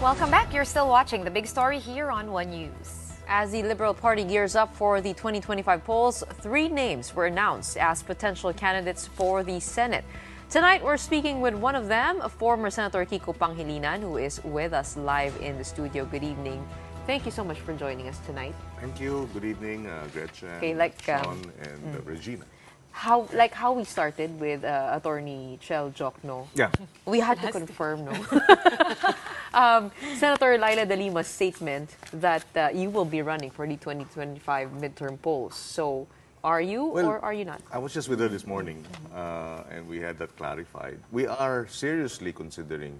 Welcome back. You're still watching the big story here on One News. As the Liberal Party gears up for the 2025 polls, three names were announced as potential candidates for the Senate. Tonight, we're speaking with one of them, a former Senator Kiko Pangilinan, who is with us live in the studio. Good evening. Thank you so much for joining us tonight. Thank you. Good evening, uh, Gretchen, Okay, like, um, Sean, and uh, Regina. How, like how we started with uh, Attorney Chel Diokno. Yeah. We had to confirm, no? um, Senator Leila De Lima's statement that uh, you will be running for the 2025 midterm polls. So, are you Well, or are you not? I was just with her this morning, uh, and we had that clarified. We are seriously considering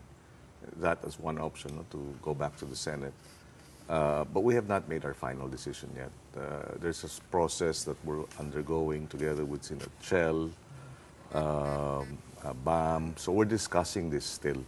that as one option no, to go back to the Senate. Uh, but we have not made our final decision yet. Uh, there's a process that we're undergoing together with Chel, um, uh, BAM. So we're discussing this still.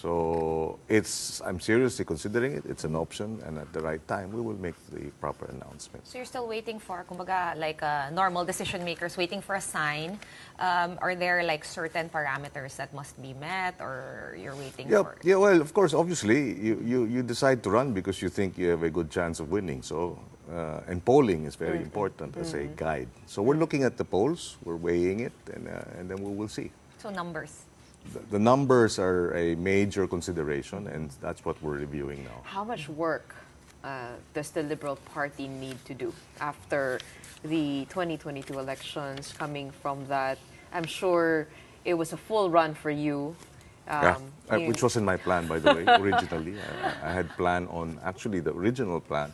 So it's I'm seriously considering it. It's an option, and at the right time, we will make the proper announcement. So you're still waiting for, kumbaga, like uh, normal decision makers waiting for a sign. Um, are there like certain parameters that must be met, or you're waiting Yeah, for? yeah. Well, of course, obviously, you, you, you decide to run because you think you have a good chance of winning. So, uh, and polling is very important as a guide. So we're looking at the polls, we're weighing it, and uh, and then we will see. So numbers. The, numbers are a major consideration, and that's what we're reviewing now. How much work uh, does the Liberal Party need to do after the 2022 elections? Coming from that, I'm sure it was a full run for you. yeah, Um, uh, you- which wasn't my plan, by the way. Originally, I, I had planned on actually the original plan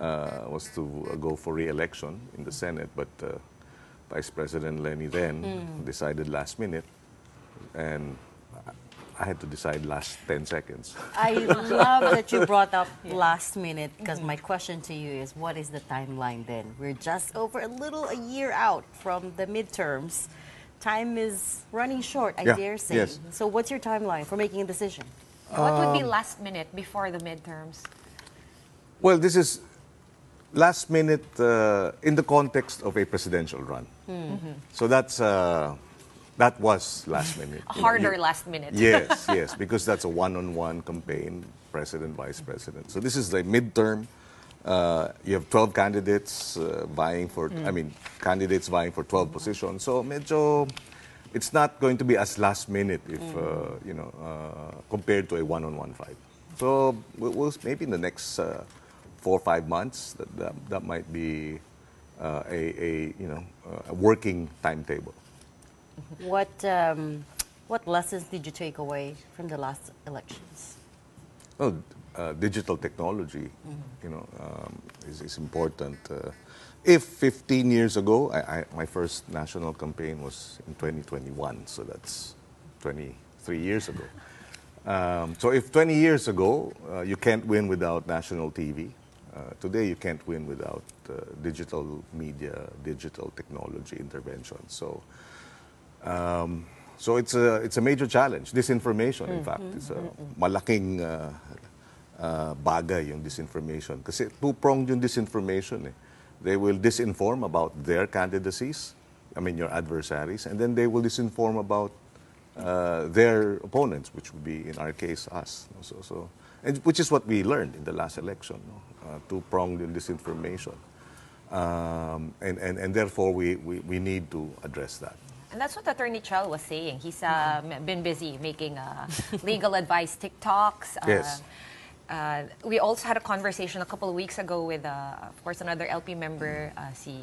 uh, was to uh, go for re-election in the Senate, but uh, Vice President Leni then decided last minute, and I had to decide last 10 seconds. I love that you brought up last minute because my question to you is what is the timeline then? We're just over a little a year out from the midterms. Time is running short, I Yeah, dare say. yes. So what's your timeline for making a decision? what would be Um, last minute before the midterms? Well, this is last minute uh, in the context of a presidential run. So that's uh, that was last minute. A You know, harder last minute. Yes, yes, because that's a one-on-one campaign, president, vice president. So this is the midterm. Uh, you have 12 candidates uh, vying for, I mean, candidates vying for 12 positions. So medyo, it's not going to be as last minute if, uh, you know, uh, compared to a one-on-one fight. So we'll, we'll maybe in the next uh, four or five months, that, that, that might be uh, a, a, you know, uh, a working timetable. What um, what lessons did you take away from the last elections? Oh, uh, digital technology, you know, um, is, is important. Uh, if 15 years ago, I, I, my first national campaign was in 2021, so that's 23 years ago. Um, so if 20 years ago uh, you can't win without national TV, uh, today you can't win without uh, digital media, digital technology intervention. So um, so it's a, it's a major challenge. Disinformation, in fact. It's a malaking uh, uh, bagay yung disinformation. Kasi two-pronged yung disinformation. Eh. They will disinform about their candidacies, I mean your adversaries, and then they will disinform about uh, their opponents, which would be, in our case, us. So, so, and which is what we learned in the last election. No? Uh, two-pronged yung disinformation. Um, and, and, and therefore, we, we, we need to address that. And that's what Attorney Chel was saying. He's uh, m- been busy making uh, legal advice TikToks. Uh, Yes. Uh, we also had a conversation a couple of weeks ago with, uh, of course, another LP member, uh, si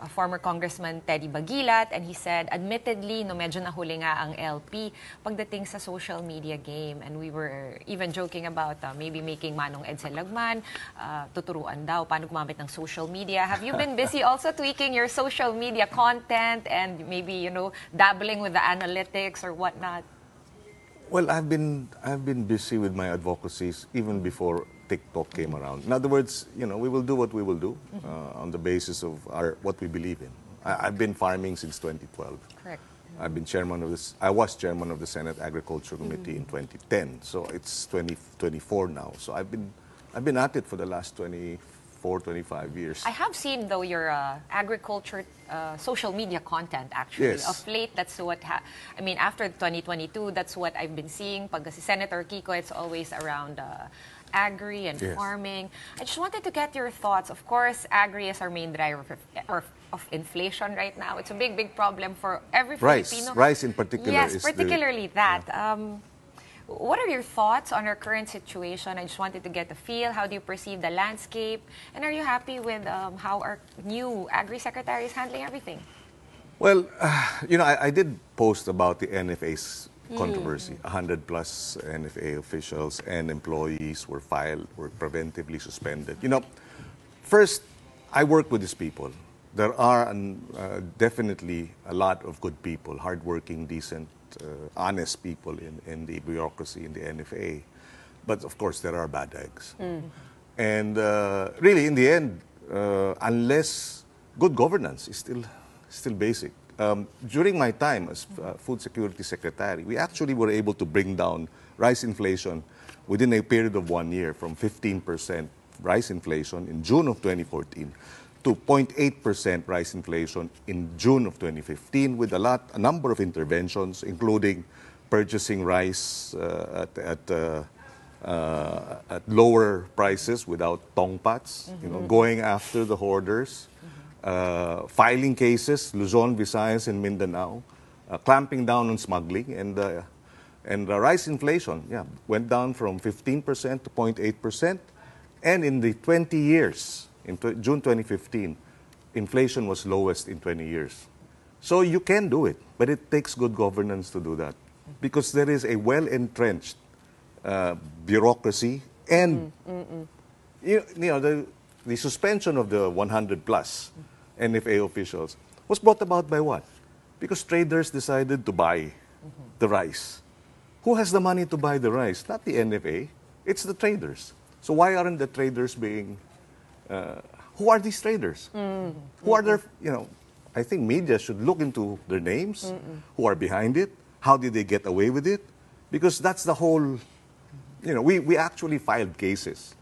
uh, former Congressman Teddy Bagilat, and he said, admittedly, no medyo nahuli nga ang LP pagdating sa social media game. And we were even joking about uh, maybe making Manong Edsel Lagman, uh, tuturuan daw paano gumamit ng social media. Have you been busy also tweaking your social media content and maybe, you know, dabbling with the analytics or whatnot? Well, I've been I've been busy with my advocacies even before TikTok came around. In other words, you know, we will do what we will do uh, on the basis of our what we believe in. I, I've been farming since 2012. Correct. I've been chairman of this. I was chairman of the Senate Agriculture Committee in 2010. So it's 2024 now. So I've been I've been at it for the last 24 24, 25 years. I have seen though your uh, agriculture uh, social media content actually. Yes. Of late, that's what ha- I mean. After 2022, that's what I've been seeing. Pag si Senator Kiko, it's always around uh, agri and Yes. farming. I just wanted to get your thoughts. Of course, agri is our main driver of, of inflation right now. It's a big, big problem for every Rice. Filipino. Rice in particular Yes, is the- particularly that. Um, what are your thoughts on our current situation? I just wanted to get a feel. How do you perceive the landscape? And are you happy with um, how our new Agri Secretary is handling everything? Well, uh, you know, I, I did post about the NFA's controversy. 100 plus NFA officials and employees were filed, were preventively suspended. You know, first, I work with these people. There are uh, definitely a lot of good people, hardworking, decent, honest people in, in the bureaucracy, in the NFA. But of course, there are bad eggs. And uh, really, in the end, uh, unless good governance is still, still basic. Um, during my time as uh, Food Security Secretary, we actually were able to bring down rice inflation within a period of one year from 15% rice inflation in June of 2014 to 0.8% rice inflation in June of 2015 with a lot, a number of interventions, including purchasing rice uh, at, at uh, uh, at lower prices without tongpats, you know, going after the hoarders, uh, filing cases, Luzon, Visayas, and Mindanao, uh, clamping down on smuggling, and uh, and uh, rice inflation, yeah, went down from 15% to 0.8%, and in the 20 years, in tw- June 2015, inflation was lowest in 20 years. So you can do it, but it takes good governance to do that, because there is a well entrenched uh, bureaucracy and mm, mm, mm. you, you know the, the suspension of the 100 plus NFA officials was brought about by what? Because traders decided to buy mm-hmm. the rice. Who has the money to buy the rice? Not the NFA, it's the traders. So why aren't the traders being? Uh, who are these traders? Who are their? You know, I think media should look into their names. Who are behind it? How did they get away with it? Because that's the whole. You know, we, we actually filed cases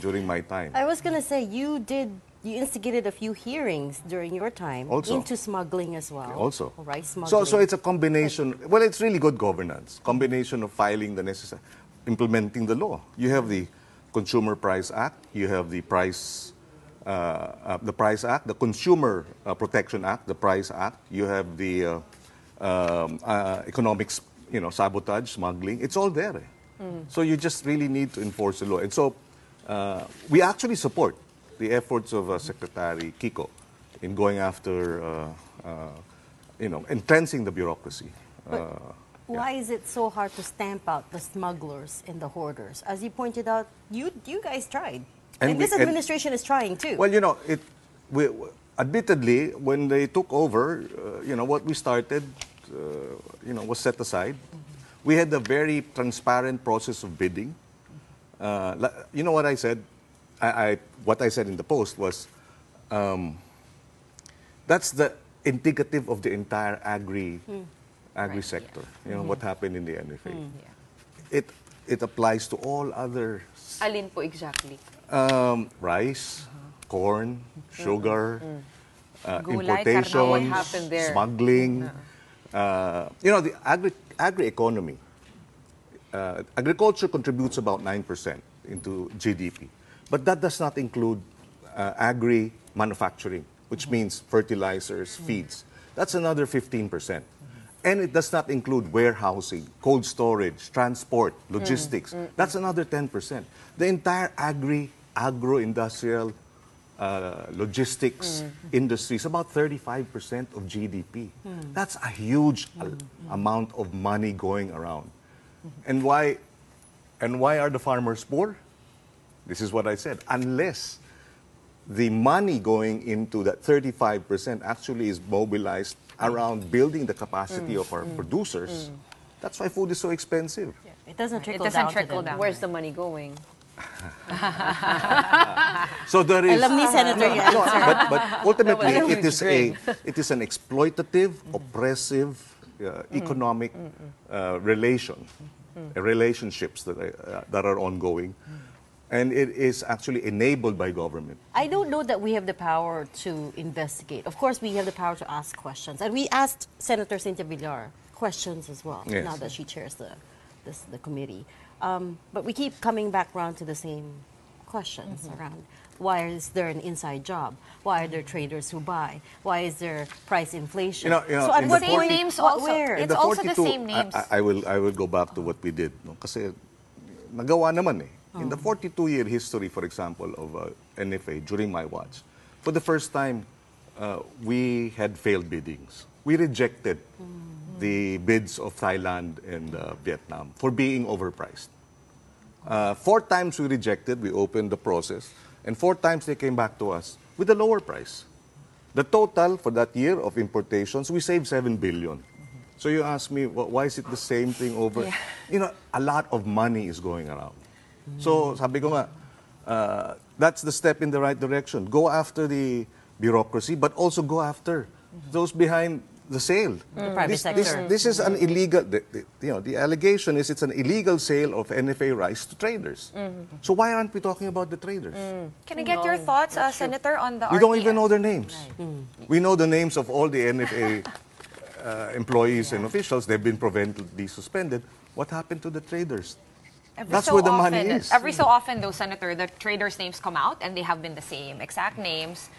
during my time. I was going to say, you did, you instigated a few hearings during your time Also. into smuggling as well. also. Rice smuggling. So, so it's a combination. Well, it's really good governance. Combination of filing the necessary, implementing the law. You have the Consumer Price Act. You have the Price, uh, uh, the Price Act, the Consumer uh, Protection Act, the Price Act. You have the uh, um, uh, economics, you know, sabotage, smuggling. It's all there. eh. So you just really need to enforce the law. And so uh, we actually support the efforts of uh, Secretary Kiko in going after, uh, uh, you know, entrenching the bureaucracy. Uh, Why is it so hard to stamp out the smugglers and the hoarders? As you pointed out, you you guys tried. And And, we- this and- administration is trying too. Well, you know, it, we, admittedly, when they took over, uh, you know, what we started, uh, you know, was set aside. We had a very transparent process of bidding. Uh, you know what I said? I, I, what I said in the post was, um, that's the indicative of the entire agri, agri Right, sector. You know, what happened in the NFA. Yeah. It, it applies to all other Alin po exactly? um, rice, corn, sugar, uh, Gulay, importation, karne, what happened there? smuggling. Uh, you know, the agri, agri-economy, uh, agriculture contributes about 9% into GDP. But that does not include uh, agri-manufacturing, which means fertilizers, feeds. That's another 15%. And it does not include warehousing, cold storage, transport, logistics. Mm-hmm. Mm-hmm. That's another 10%. The entire agri, agro-industrial uh, logistics mm-hmm. industry is about 35% of GDP. Mm. That's a huge al- amount of money going around. And why, and why are the farmers poor? This is what I said. Unless the money going into that 35% actually is mobilized around building the capacity of our producers, that's why food is so expensive. it doesn't It trickle doesn't down. to trickle them. down. Where's the money going? So there is. Alam ni Senator yan. No, but, but ultimately, That was a it is a it is an exploitative, oppressive, uh, economic uh, relation, uh, relationships that uh, that are ongoing, And it is actually enabled by government. I don't know that we have the power to investigate. Of course, we have the power to ask questions. And we asked Senator Cynthia Villar questions as well, Yes. now that she chairs the, this, the committee. Um, but we keep coming back around to the same questions around why is there an inside job? Why are there traders who buy? Why is there price inflation? You know- you know, so at what the Same point, names also. where? It's In the also the same names. I, I- I will I will go back to what we did, no? Kasi nagawa naman eh. In the 42-year history, for example, of uh, NFA during my watch, for the first time, uh, we had failed biddings. We rejected the bids of Thailand and uh, Vietnam for being overpriced. Uh, four times we rejected, we opened the process, and four times they came back to us with a lower price. The total for that year of importations, we saved 7 billion. So you ask me, wh- why is it the same thing over? You know, a lot of money is going around. So sabi ko nga, uh, that's the step in the right direction. Go after the bureaucracy, but also go after those behind the sale. The private this, this, sector. this is an illegal, the, the, you know, the allegation is it's an illegal sale of NFA rice to traders. So why aren't we talking about the traders? Can I get your thoughts, uh, Senator, on the We don't even know their names. We know the names of all the NFA uh, employees and officials. They've been preventedly suspended. What happened to the traders? Every That's so where the often, money is. Every so often, though, Senator, the traders' names come out, and they have been the same exact names.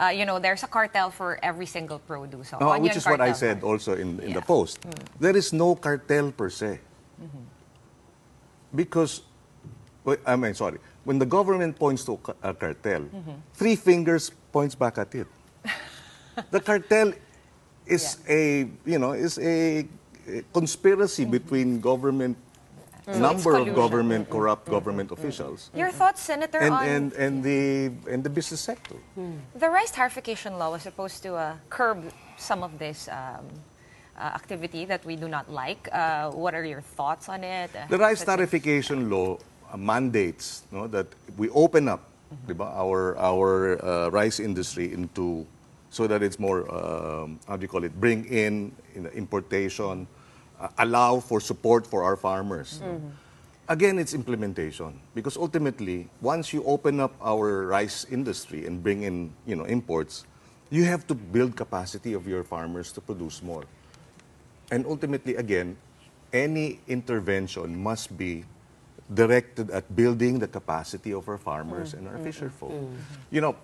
Uh, you know, there's a cartel for every single produce. So No, which is what I said also in, in the Yeah. Mm. post. There is no cartel per se. Mm-hmm. Because, wait, I mean, sorry, when the government points to a cartel, Mm-hmm. three fingers points back at it. the cartel is a, you know, is a, conspiracy between government, Mm. Number of government, corrupt government officials. Your thoughts, Senator, And, on and, and, the, and the business sector. the rice tariffication law was supposed to uh, curb some of this um, uh, activity that we do not like. Uh, what are your thoughts on it? Uh, The rice tariffication law uh, mandates no, that we open up di ba, our, our uh, rice industry into, so that it's more, um, how do you call it, bring in, in importation, allow for support for our farmers. Again, it's implementation because ultimately, once you open up our rice industry and bring in, you know, imports, you have to build capacity of your farmers to produce more. And ultimately, again, any intervention must be directed at building the capacity of our farmers and our mm-hmm. fisher mm-hmm. folk. Mm-hmm. You know,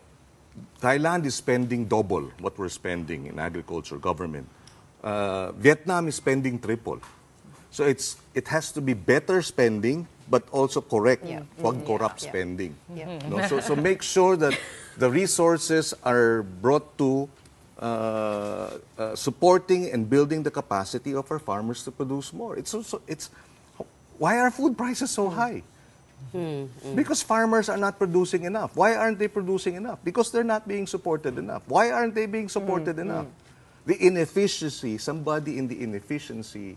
Thailand is spending double what we're spending in agriculture, government. Uh, Vietnam is spending triple. So it's it has to be better spending, but also correct, Yeah. wag corrupt Yeah. spending. Yeah. No? So, so make sure that the resources are brought to uh, uh, supporting and building the capacity of our farmers to produce more. It's also it's why are food prices so high? Because farmers are not producing enough. Why aren't they producing enough? Because they're not being supported enough. Why aren't they being supported enough? The inefficiency, somebody in the inefficiency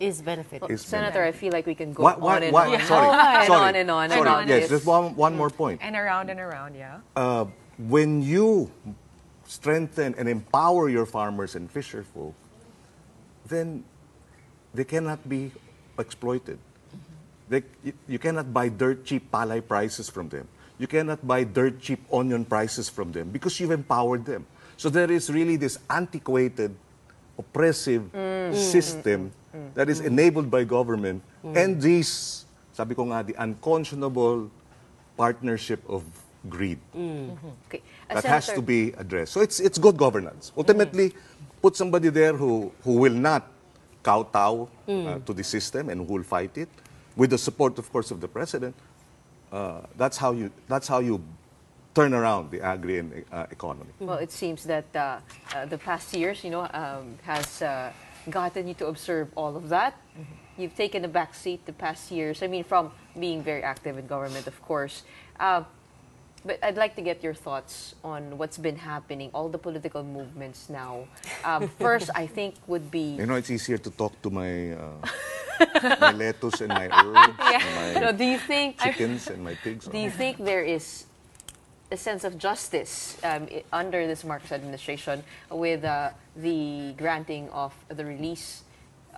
Is benefiting. is Senator, I feel like we can go why, why, on and why, on. Sorry, and sorry, on and on sorry. and on. Yes, just one, one more point. And around and around, yeah. uh, when you strengthen and empower your farmers and fisher folk, then they cannot be exploited. They, you, you cannot buy dirt cheap palay prices from them. You cannot buy dirt cheap onion prices from them because you've empowered them. So there is really this antiquated, oppressive mm. Mm. system mm. that is enabled by government and these, sabi ko nga, the unconscionable partnership of greed. Mm-hmm. Okay. Uh, that has Senator- to be addressed. So it's it's good governance. Ultimately, put somebody there who who will not kowtow uh, to the system and who will fight it, with the support, of course, of the president. Uh, that's how you that's how you turn around the agri and uh, economy. Well, it seems that uh, uh, the past years, you know, um, has uh, gotten you to observe all of that. You've taken a back seat the past years. I mean, from being very active in government, of course. Uh, but I'd like to get your thoughts on what's been happening, all the political movements now. Um, first, I think would be You know, it's easier to talk to my uh, my lettuce and my herbs, and You know, my do you think chickens and my pigs. Do you think there is a sense of justice um, under this Marcos administration with uh, the granting of the release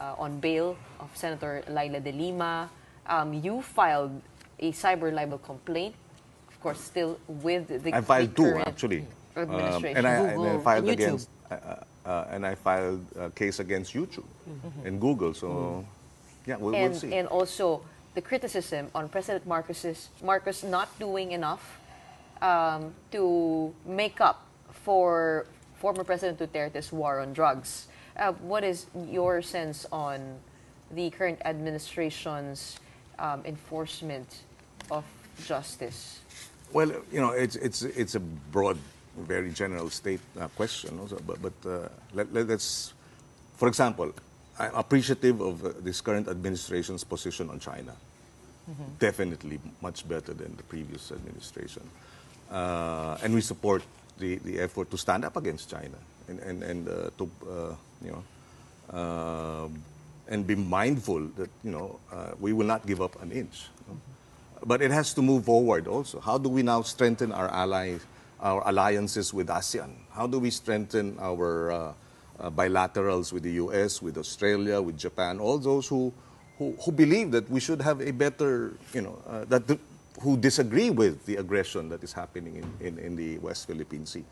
uh, on bail of Senator Leila de Lima? Um, you filed a cyber libel complaint. Of course, still with the I filed the two current actually, Um, administration. and I, and I filed and against, uh, uh, and I filed a case against YouTube and Google. So, yeah, we, Mm-hmm. and, will see. and also the criticism on President Marcos's Marcos not doing enough um, to make up for former President Duterte's war on drugs. Uh, what is your sense on the current administration's um, enforcement of justice? Well, you know, it's it's it's a broad, very general state uh, question. Also, but but uh, let, let, us for example, I'm appreciative of uh, this current administration's position on China. Definitely much better than the previous administration, uh, and we support the, the effort to stand up against China and and and uh, to uh, you know. um and be mindful that you know uh, we will not give up an inch. you know. But it has to move forward also. How do we now strengthen our allies, our alliances with ASEAN? How do we strengthen our uh, uh, bilaterals with the U.S., with Australia, with Japan? All those who, who, who believe that we should have a better, you know, that the, who disagree with the aggression that is happening in, in, in the West Philippine Sea.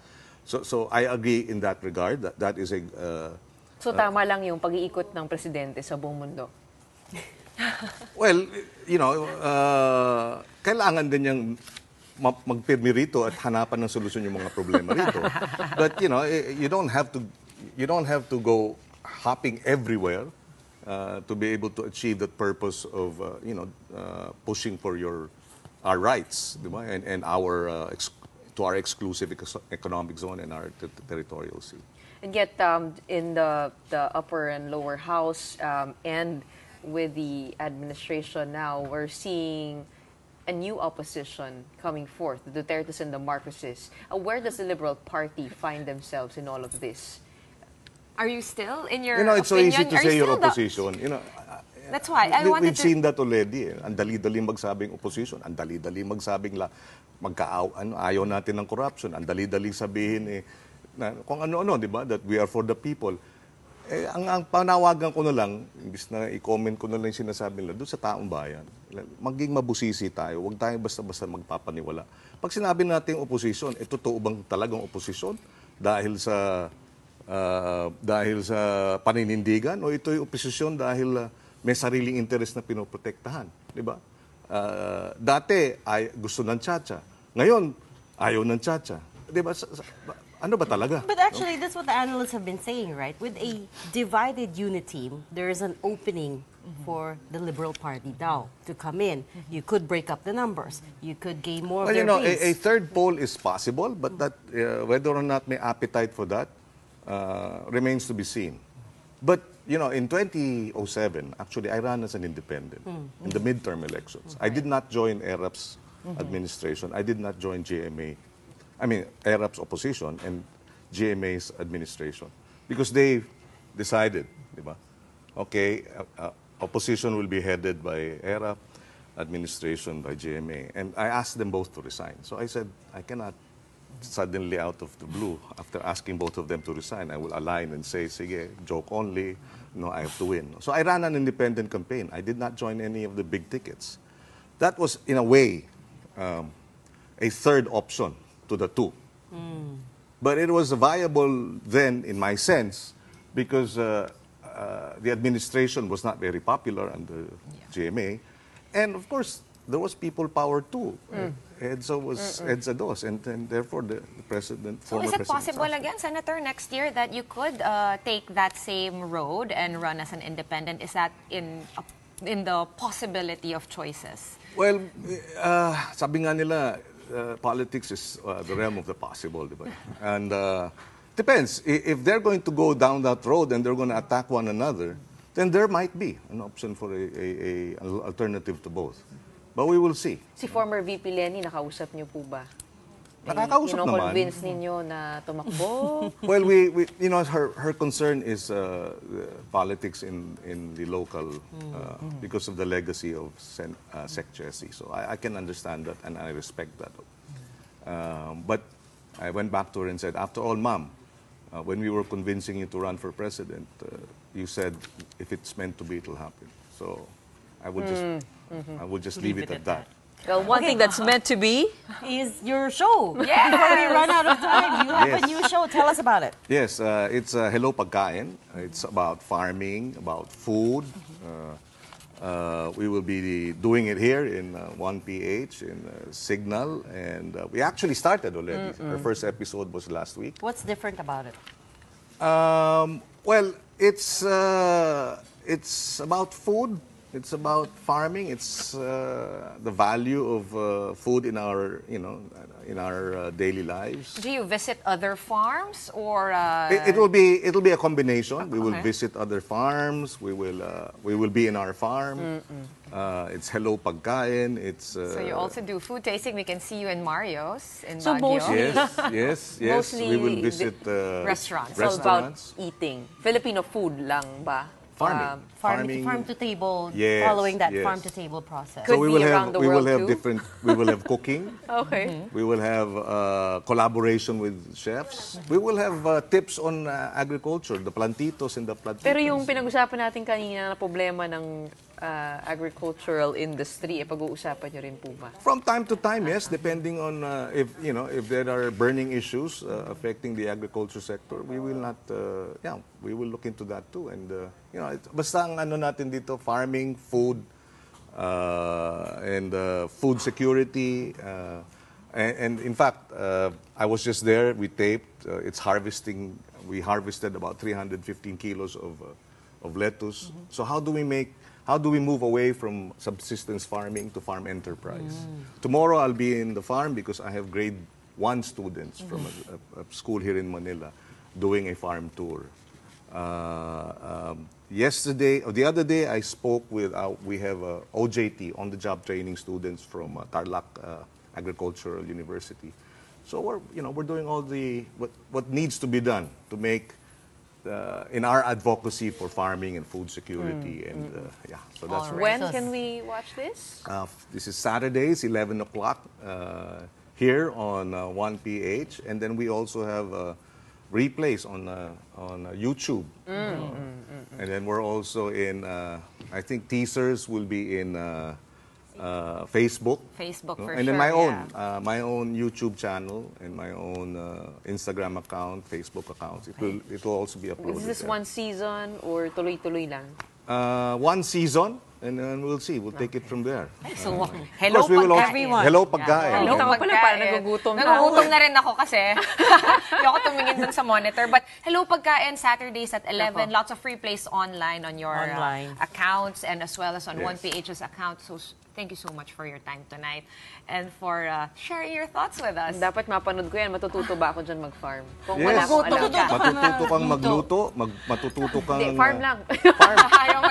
So, so I agree in that regard. That, that is a uh, So tama lang yung pag-iikot ng presidente sa buong mundo. Well, you know, uh, kailangan din niyang ma- magpirmi rito at hanapan ng solusyon yung mga problema rito. But you know, eh, you don't have to you don't have to go hopping everywhere uh, to be able to achieve that purpose of uh, you know uh, pushing for your our rights, di ba? And and our uh, ex- to our exclusive eco- economic zone and our ter- territorial sea. And yet, um, in the, the upper and lower house um, and with the administration now, we're seeing a new opposition coming forth, the Dutertes and the Marcoses. Uh, where does the Liberal Party find themselves in all of this? Are you still in your You know, it's so opinion? easy to are you say still the- opposition. You know, That's why I We- wanted We've to. seen that already. Eh. Ang dali-dali magsabing opposition, ang dali-dali magsabing la, magkaaw, ano, ayaw natin ng corruption, ang dali-dali sabihin eh, na, kung ano-ano, di ba, that we are for the people. Eh, ang, ang panawagan ko na lang, imbis na i-comment ko na lang yung sinasabi nila, doon sa taong bayan, maging mabusisi tayo, huwag tayo basta-basta magpapaniwala. Pag sinabi natin opposition, eh, totoo bang talagang opposition? Dahil sa ah, dahil sa paninindigan o ito'y oposisyon dahil ah, may sariling interest na pinoprotektahan, di ba? Ah, dati ay gusto ng tsacha. Ngayon, ayaw ng tsacha. Di ba? Sa- sa- ba- ano ba talaga? But actually, that's what the analysts have been saying, right? With a divided unit team, there is an opening for the Liberal Party now to come in. You could break up the numbers. You could gain more Well, of you their know, a, a third poll is possible, but that uh, whether or not may appetite for that uh, remains to be seen. But you know, in 2007, actually, I ran as an independent in the midterm elections. I did not join ERAP's administration. I did not join GMA. I mean, ERAP's opposition and GMA's administration because they decided, di ba? Okay, uh, uh, opposition will be headed by ERAP, administration by GMA. And I asked them both to resign. So I said, I cannot suddenly out of the blue, after asking both of them to resign, I will align and say, sige, joke only, no, I have to win. So I ran an independent campaign. I did not join any of the big tickets. That was, in a way, um, a third option to the two. But it was viable then, in my sense, because uh, uh, the administration was not very popular under GMA. And of course, there was people power too. EDSA was EDSA DOS, and, and therefore the, the president, So former is it president possible again, Senator, next year that you could uh, take that same road and run as an independent? Is that in in the possibility of choices? Well, uh, sabi nga nila, uh, politics is uh, the realm of the possible, di ba? And uh, depends. If they're going to go down that road and they're going to attack one another, then there might be an option for a, a, a an alternative to both. But we will see. Si former VP Lenny, nakausap niyo po ba? Nakakausap naman. convince ninyo na tumakbo? Well, we, we you know, her, her concern is uh, politics in, in the local uh, because of the legacy of Sen, uh, Sec Chessy. So I, I can understand that and I respect that. Um, but I went back to her and said, after all, ma'am, uh, when we were convincing you to run for president, uh, you said if it's meant to be, it'll happen. So I would just, I would just leave, it, at that. Well, one thing that's meant to be. Is your show. Yes. Before we run out of time, you have Yes. a new show. Tell us about it. Yes, uh, it's uh, Hello Pagkain. It's about farming, about food. Uh, uh, we will be doing it here in uh, 1PH in uh, Signal, and uh, we actually started already. Our first episode was last week. What's different about it? Um, well, it's uh, it's about food. It's about farming. It's uh, the value of uh, food in our you know in our uh, daily lives. Do you visit other farms or? Uh, It, it will be it will be a combination. We will visit other farms. We will uh, we will be in our farm. Uh, it's Hello Pagkain. It's uh, so you also do food tasting. We can see you in Mario's in So Baguio. mostly- yes yes yes. Mostly we will visit uh, restaurants. It's all about eating. Filipino food lang ba? Farming. Um, Farm, Farming. farm to table, Yes, following that yes. farm to table process. Could so we be will have around the we will have too. different. We will have cooking. okay. We will have uh, collaboration with chefs. We will have uh, tips on uh, agriculture, the plantitos and the plantitos. Pero yung pinag-usapan natin kanina na problema ng uh, agricultural industry, eh, pag-uusapan nyo rin po ba? From time to time, yes, depending on uh, if you know if there are burning issues uh, affecting the agriculture sector, we will not, uh, yeah, we will look into that too. And uh, you know, it, basta ang ano natin dito, farming, food, uh, and uh, food security. Uh, and, and in fact, uh, I was just there. We taped. Uh, it's harvesting. We harvested about 315 kilos of uh, of lettuce. So how do we make? How do we move away from subsistence farming to farm enterprise? Tomorrow I'll be in the farm because I have grade one students from a, a, school here in Manila doing a farm tour. Uh, um, yesterday, or the other day, I spoke with, uh, we have uh, OJT, on-the-job training students from uh, Tarlac uh, Agricultural University. So we're, you know, we're doing all the, what, what needs to be done to make, uh, in our advocacy for farming and food security, and uh, yeah, so that's right. When can we watch this? uh, this is Saturdays, 11 o'clock, uh, here on uh, 1PH. And then we also have uh, replays on, uh, on uh, YouTube. And then we're also in, uh, I think teasers will be in uh, uh, Facebook. Facebook No? for and sure. then my own, yeah. uh, my own YouTube channel and my own uh, Instagram account, Facebook accounts. It will, it will also be uploaded. Is this there. one season or tuloy-tuloy lang? Uh, one season, and then we'll see. We'll take it from there. So, Of hello we will also-. Everyone. Hello pagkain. Hello Tama pala, parang pagkain. nagugutom na Nagugutom na rin ako kasi. Hindi ako tumingin dun sa monitor. But hello pagkain, Saturdays at 11. Ako. Lots of free plays online on your uh, Online. accounts and as well as on Yes. 1PH's account. So thank you so much for your time tonight and for uh, sharing your thoughts with us. Dapat mapanood ko yan. Matututo ba ako dyan mag-farm? Kung Yes. wala akong alam. Matututo. Matututo kang magluto, mag, matututo kang... Hindi, farm uh, lang. farm.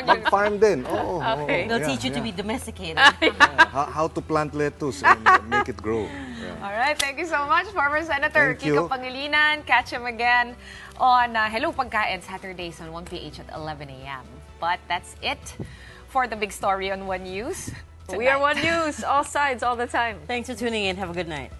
Mag-farm din. Oo. Okay. They'll Yeah, teach you to yeah. be domesticated. Yeah. How, how to plant lettuce and uh, make it grow. Yeah. All right, thank you so much, former Senator Thank Kiko you. Pangilinan. Catch him again on uh, Hello Pagkain Saturdays on 1PH at 11 a.m. But that's it for the big story on One News. Tonight. We are One News, all sides, all the time. Thanks for tuning in. Have a good night.